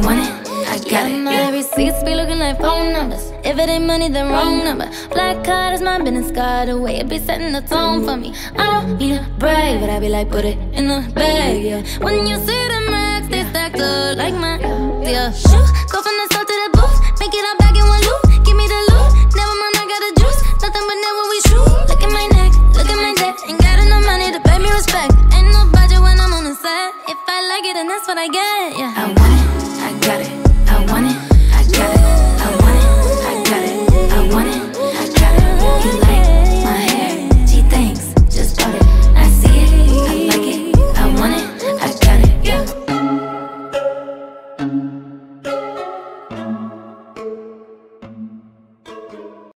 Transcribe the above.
want it, I got it. My receipts be looking like phone numbers. If it ain't money, then wrong number. Black card is my business card. The way it be setting the tone for me. I don't need to brag, but I be like, put it in the bag, yeah. When you see the max, they stacked up like my, yeah. Shoot, go from the south to the booth. Make it all back in one loop. Give me the loot. Never mind, I got the juice. Nothing but never we shoot. Look at my neck, look at my neck. Ain't got enough money to pay me respect. Ain't no budget when I'm on the set. If I like it, then that's what I get, yeah. I want it,